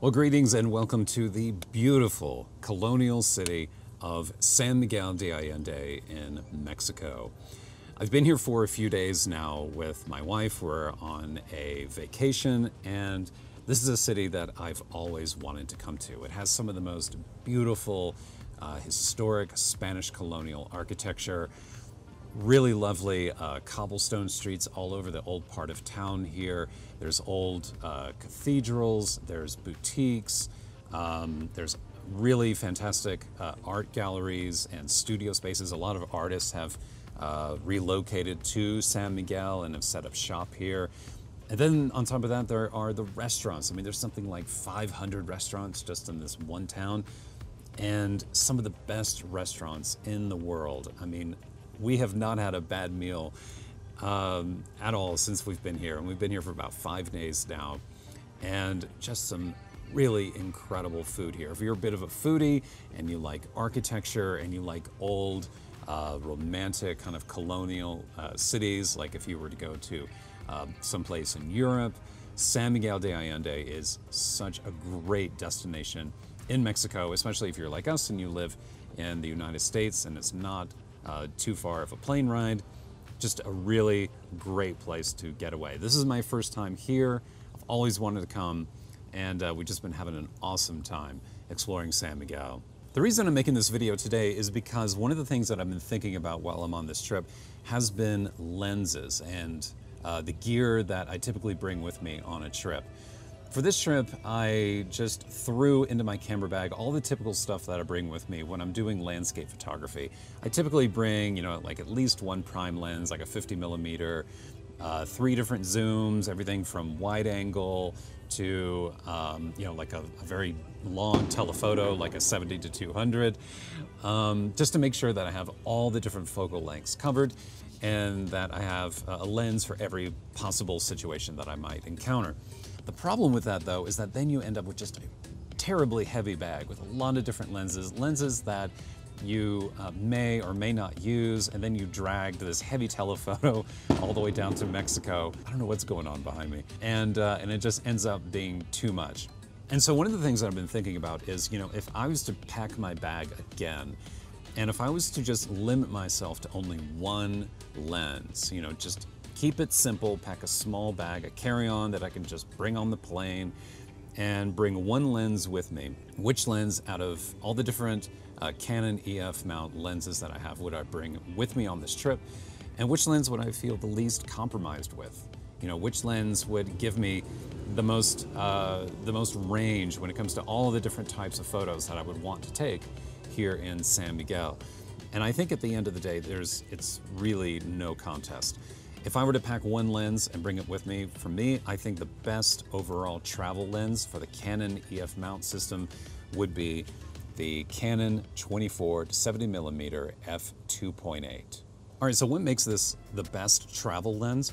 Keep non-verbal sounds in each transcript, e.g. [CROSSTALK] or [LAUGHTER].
Well, greetings and welcome to the beautiful colonial city of San Miguel de Allende in Mexico. I've been here for a few days now with my wife. We're on a vacation, and this is a city that I've always wanted to come to. It has some of the most beautiful, uh, historic Spanish colonial architecture. Really lovely uh, cobblestone streets all over the old part of town here. There's old uh, cathedrals, there's boutiques, um, there's really fantastic uh, art galleries and studio spaces. A lot of artists have uh, relocated to San Miguel and have set up shop here. And then on top of that, there are the restaurants. I mean, there's something like 500 restaurants just in this one town, and some of the best restaurants in the world. I mean, we have not had a bad meal um, at all since we've been here, and we've been here for about five days now, and just some really incredible food here. If you're a bit of a foodie and you like architecture and you like old, uh, romantic kind of colonial uh, cities, like if you were to go to uh, someplace in Europe, San Miguel de Allende is such a great destination in Mexico, especially if you're like us and you live in the United States and it's not uh, too far of a plane ride. Just a really great place to get away. This is my first time here. I've always wanted to come, and uh, we've just been having an awesome time exploring San Miguel. The reason I'm making this video today is because one of the things that I've been thinking about while I'm on this trip has been lenses and uh, the gear that I typically bring with me on a trip. For this trip, I just threw into my camera bag all the typical stuff that I bring with me when I'm doing landscape photography. I typically bring, you know, like at least one prime lens, like a 50 millimeter, uh, three different zooms, everything from wide angle to, um, you know, like a, a, very long telephoto, like a 70 to 200, um, just to make sure that I have all the different focal lengths covered and that I have a lens for every possible situation that I might encounter. The problem with that though is that then you end up with just a terribly heavy bag with a lot of different lenses, lenses that you uh, may or may not use, and then you drag this heavy telephoto [LAUGHS] all the way down to Mexico. I don't know what's going on behind me. And, uh, and it just ends up being too much. And so one of the things that I've been thinking about is, you know, if I was to pack my bag again, and if I was to just limit myself to only one lens, you know, just Keep it simple, pack a small bag, a carry-on that I can just bring on the plane, and bring one lens with me. Which lens out of all the different uh, Canon EF mount lenses that I have would I bring with me on this trip? And which lens would I feel the least compromised with? You know, which lens would give me the most, uh, the most range when it comes to all the different types of photos that I would want to take here in San Miguel? And I think at the end of the day, there's, it's really no contest. If I were to pack one lens and bring it with me, for me, I think the best overall travel lens for the Canon EF mount system would be the Canon 24 to 70 millimeter f2.8. All right, so what makes this the best travel lens?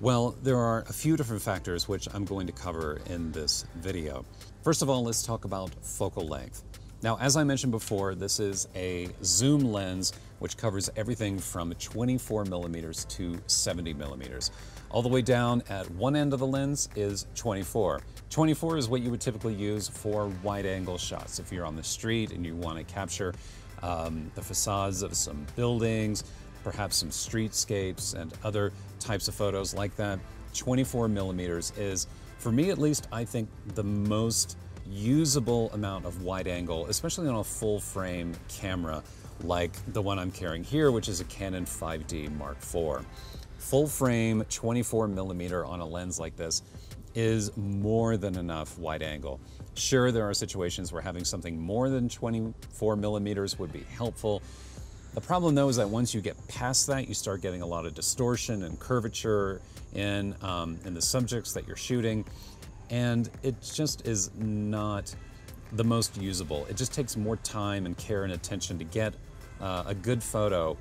Well, there are a few different factors which I'm going to cover in this video. First of all, let's talk about focal length. Now, as I mentioned before, this is a zoom lens which covers everything from 24 millimeters to 70 millimeters. All the way down at one end of the lens is 24. 24 is what you would typically use for wide angle shots. If you're on the street and you want to capture um, the facades of some buildings, perhaps some streetscapes and other types of photos like that, 24 millimeters is, for me at least, I think the most usable amount of wide angle, especially on a full frame camera like the one I'm carrying here, which is a Canon 5D Mark IV. Full frame 24 millimeter on a lens like this is more than enough wide angle. Sure, there are situations where having something more than 24 millimeters would be helpful. The problem though is that once you get past that, you start getting a lot of distortion and curvature in, um, in the subjects that you're shooting and it just is not the most usable. It just takes more time and care and attention to get uh, a good photo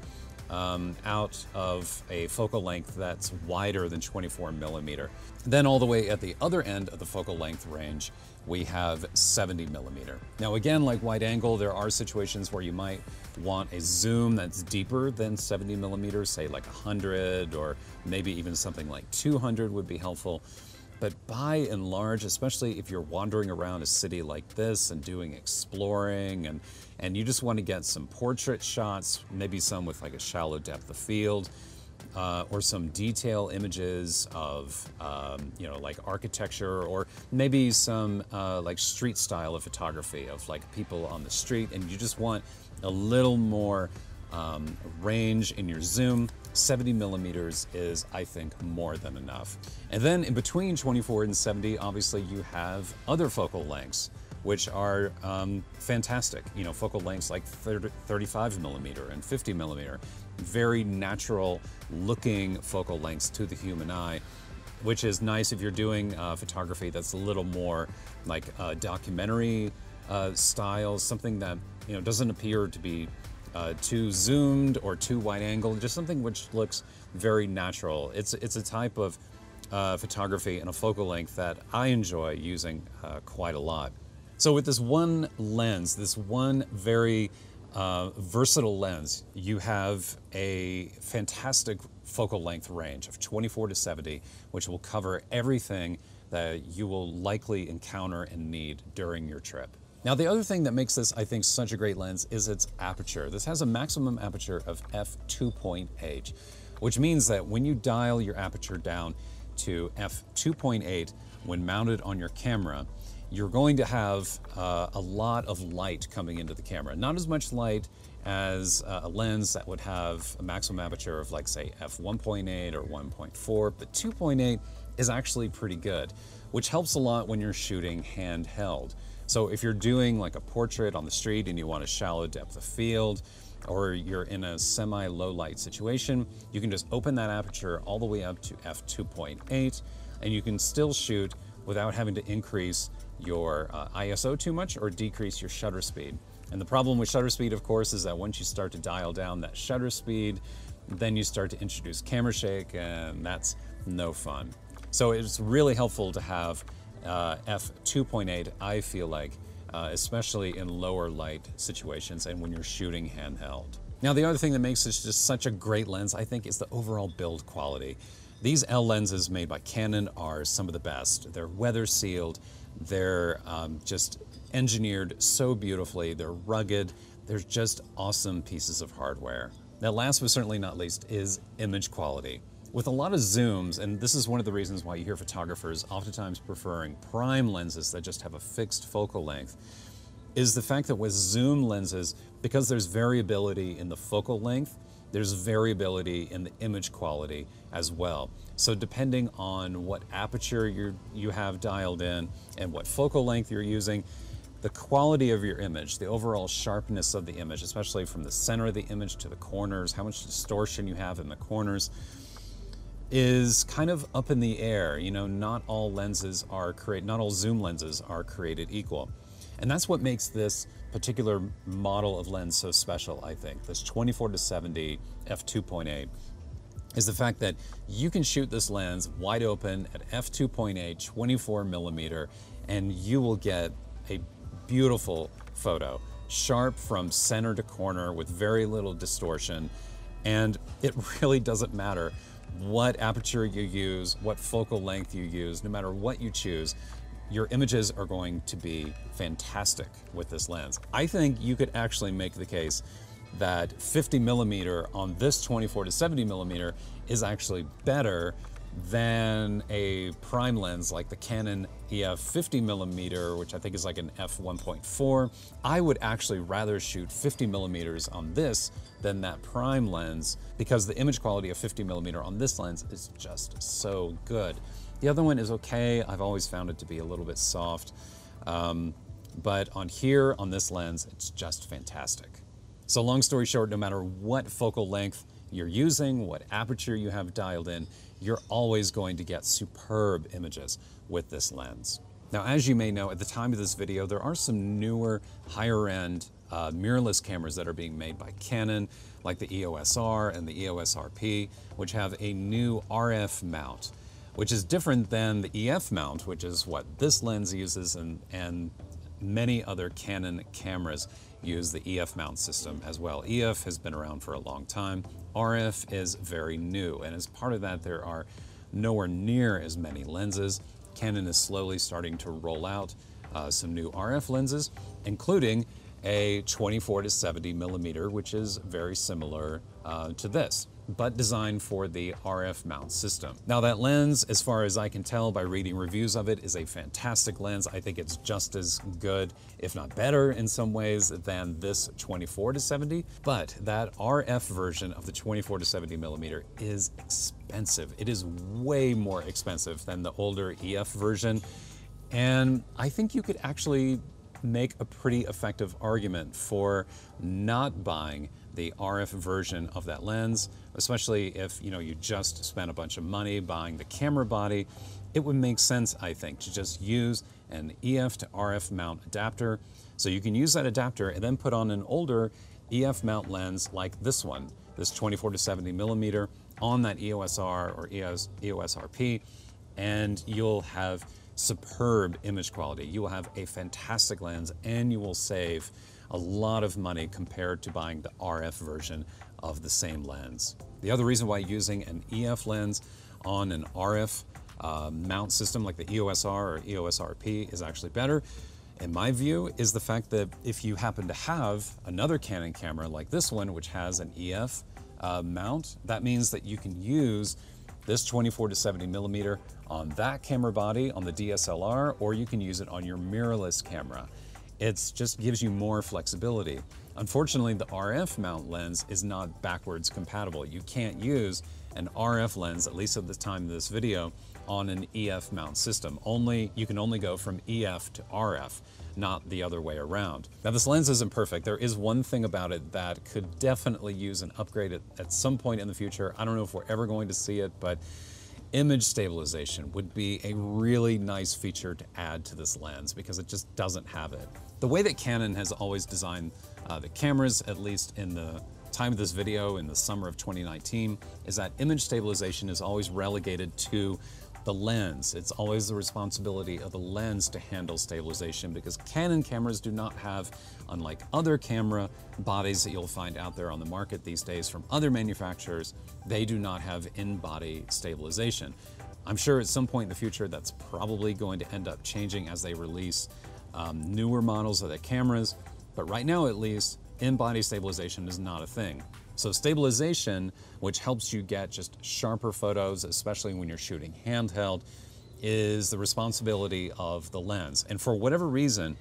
um, out of a focal length that's wider than 24 millimeter. Then all the way at the other end of the focal length range, we have 70 millimeter. Now again, like wide angle, there are situations where you might want a zoom that's deeper than 70 millimeters, say like 100 or maybe even something like 200 would be helpful. But by and large, especially if you're wandering around a city like this and doing exploring and, and you just want to get some portrait shots, maybe some with like a shallow depth of field, uh, or some detail images of, um, you know, like architecture, or maybe some uh, like street style of photography of like people on the street, and you just want a little more um, range in your zoom. 70 millimeters is, I think, more than enough. And then in between 24 and 70, obviously you have other focal lengths which are um, fantastic. You know, focal lengths like 30, 35 millimeter and 50 millimeter, very natural looking focal lengths to the human eye, which is nice if you're doing uh, photography that's a little more like uh, documentary uh, styles, something that you know doesn't appear to be uh, too zoomed or too wide angle, just something which looks very natural. It's it's a type of uh, photography and a focal length that I enjoy using uh, quite a lot. So with this one lens, this one very uh, versatile lens, you have a fantastic focal length range of 24 to 70, which will cover everything that you will likely encounter and need during your trip. Now the other thing that makes this, I think, such a great lens is its aperture. This has a maximum aperture of f2.8, which means that when you dial your aperture down to f2.8 when mounted on your camera, you're going to have uh, a lot of light coming into the camera. Not as much light as uh, a lens that would have a maximum aperture of like say f1.8 or 1.4, but 2.8 is actually pretty good, which helps a lot when you're shooting handheld. So if you're doing like a portrait on the street and you want a shallow depth of field, or you're in a semi-low light situation, you can just open that aperture all the way up to f2.8 and you can still shoot without having to increase your uh, ISO too much or decrease your shutter speed. And the problem with shutter speed, of course, is that once you start to dial down that shutter speed, then you start to introduce camera shake, and that's no fun. So it's really helpful to have uh, f2.8, I feel like, uh, especially in lower light situations and when you're shooting handheld. Now, the other thing that makes this just such a great lens, I think, is the overall build quality. These L lenses made by Canon are some of the best. They're weather sealed, they're um, just engineered so beautifully. They're rugged. They're just awesome pieces of hardware. Now, last but certainly not least is image quality. With a lot of zooms, and this is one of the reasons why you hear photographers oftentimes preferring prime lenses that just have a fixed focal length, is the fact that with zoom lenses, because there's variability in the focal length, there's variability in the image quality as well. So depending on what aperture you you have dialed in and what focal length you're using, the quality of your image, the overall sharpness of the image, especially from the center of the image to the corners, how much distortion you have in the corners, is kind of up in the air. You know, not all lenses are created, not all zoom lenses are created equal. And that's what makes this particular model of lens so special, I think. This 24 to 70 f2.8 is the fact that you can shoot this lens wide open at f2.8, 24 millimeter, and you will get a beautiful photo, sharp from center to corner with very little distortion. And it [LAUGHS] really doesn't matter what aperture you use, what focal length you use, no matter what you choose, your images are going to be fantastic with this lens. I think you could actually make the case that 50 millimeter on this 24 to 70 millimeter is actually better than a prime lens like the Canon EF 50 millimeter, which I think is like an f1.4. I would actually rather shoot 50 millimeters on this than that prime lens because the image quality of 50 millimeter on this lens is just so good. The other one is okay. I've always found it to be a little bit soft. Um, but on here, on this lens, it's just fantastic. So long story short, no matter what focal length you're using, what aperture you have dialed in, you're always going to get superb images with this lens. Now, as you may know, at the time of this video, there are some newer, higher end uh, mirrorless cameras that are being made by Canon, like the EOS R and the EOS RP, which have a new RF mount which is different than the EF mount, which is what this lens uses and, and many other Canon cameras use the EF mount system as well. EF has been around for a long time. RF is very new, and as part of that, there are nowhere near as many lenses. Canon is slowly starting to roll out uh, some new RF lenses, including a 24 to 70 millimeter, which is very similar uh, to this but designed for the RF mount system. Now that lens, as far as I can tell by reading reviews of it, is a fantastic lens. I think it's just as good, if not better in some ways, than this 24 to 70. But that RF version of the 24 to 70 millimeter is expensive. It is way more expensive than the older EF version. And I think you could actually make a pretty effective argument for not buying the RF version of that lens, especially if you know you just spent a bunch of money buying the camera body. It would make sense, I think, to just use an EF to RF mount adapter. So you can use that adapter and then put on an older EF mount lens like this one, this 24 to 70 millimeter on that EOS R or EOS, EOS RP, and you'll have superb image quality. You will have a fantastic lens and you will save a lot of money compared to buying the RF version of the same lens. The other reason why using an EF lens on an RF uh, mount system like the EOS R or EOS RP is actually better, in my view, is the fact that if you happen to have another Canon camera like this one, which has an EF uh, mount, that means that you can use this 24 to 70 millimeter on that camera body on the DSLR, or you can use it on your mirrorless camera. It just gives you more flexibility. Unfortunately, the RF mount lens is not backwards compatible. You can't use an RF lens, at least at the time of this video, on an EF mount system. Only You can only go from EF to RF, not the other way around. Now this lens isn't perfect. There is one thing about it that could definitely use an upgrade at, at some point in the future. I don't know if we're ever going to see it, but image stabilization would be a really nice feature to add to this lens because it just doesn't have it. The way that Canon has always designed uh, the cameras, at least in the time of this video in the summer of 2019, is that image stabilization is always relegated to the lens. It's always the responsibility of the lens to handle stabilization because Canon cameras do not have, unlike other camera bodies that you'll find out there on the market these days from other manufacturers, they do not have in-body stabilization. I'm sure at some point in the future that's probably going to end up changing as they release um, newer models of the cameras, but right now at least, in-body stabilization is not a thing. So stabilization, which helps you get just sharper photos, especially when you're shooting handheld, is the responsibility of the lens. And for whatever reason,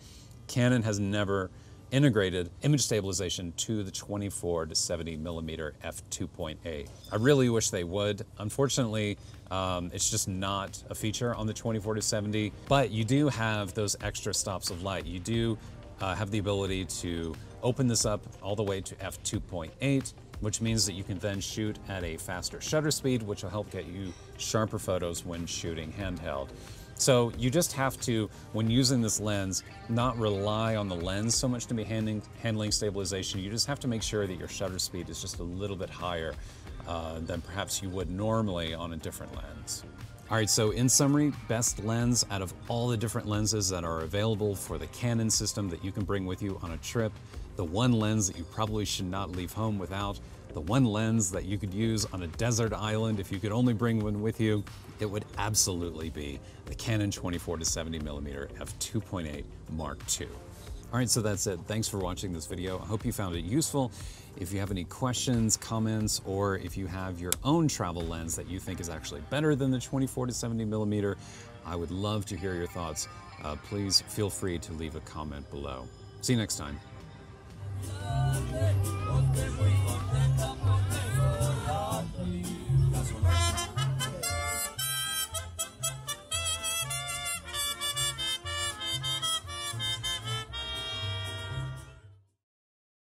Canon has never integrated image stabilization to the 24 to 70 millimeter f2.8. I really wish they would. Unfortunately, um, it's just not a feature on the 24 to 70, but you do have those extra stops of light. You do uh, have the ability to open this up all the way to f2.8 which means that you can then shoot at a faster shutter speed, which will help get you sharper photos when shooting handheld. So you just have to, when using this lens, not rely on the lens so much to be handling, handling stabilization. You just have to make sure that your shutter speed is just a little bit higher uh, than perhaps you would normally on a different lens. All right, so in summary, best lens out of all the different lenses that are available for the Canon system that you can bring with you on a trip the one lens that you probably should not leave home without, the one lens that you could use on a desert island if you could only bring one with you, it would absolutely be the Canon 24 to 70 millimeter f2.8 Mark II. All right, so that's it. Thanks for watching this video. I hope you found it useful. If you have any questions, comments, or if you have your own travel lens that you think is actually better than the 24 to 70 millimeter, I would love to hear your thoughts. Uh, please feel free to leave a comment below. See you next time.